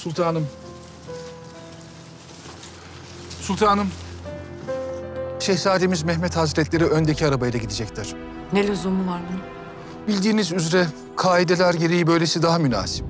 Sultanım. Sultanım. Şehzademiz Mehmet Hazretleri öndeki arabayla gidecekler. Ne lüzumu var bunun? Bildiğiniz üzere kaideler gereği böylesi daha münasip.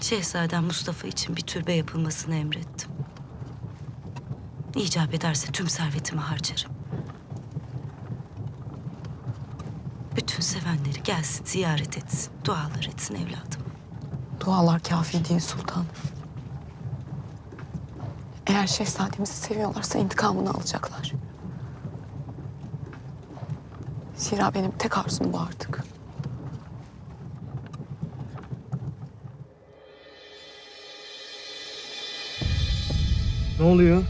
Şehzadem Mustafa için bir türbe yapılmasını emrettim. İcap ederse tüm servetimi harcarım. Bütün sevenleri gelsin, ziyaret etsin, dualar etsin evladım. Dualar kafi değil sultan. Eğer şehzademizi seviyorlarsa intikamını alacaklar. Zira benim tek arzum bu artık. Ne oluyor?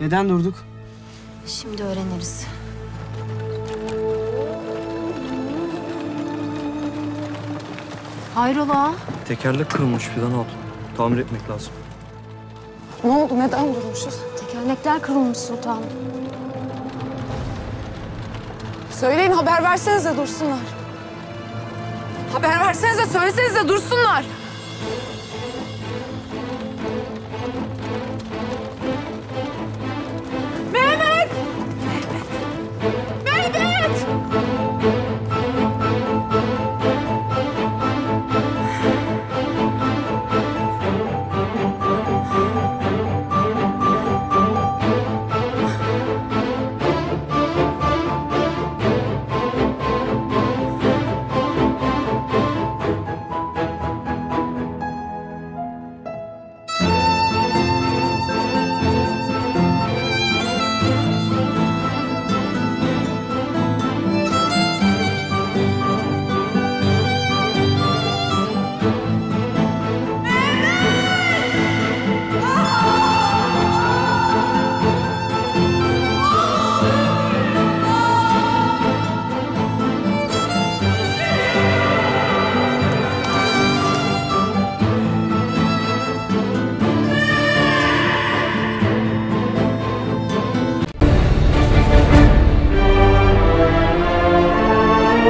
Neden durduk? Şimdi öğreniriz. Hayrola? Tekerlek kırılmış Fidan Hatun. Tamir etmek lazım. Ne oldu? Neden durmuşuz? Tekerlekler kırılmış sultanım. Söyleyin haber versenize dursunlar. Haber versenize söylesenize dursunlar.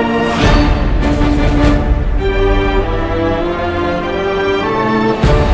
Yeah.